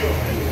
field.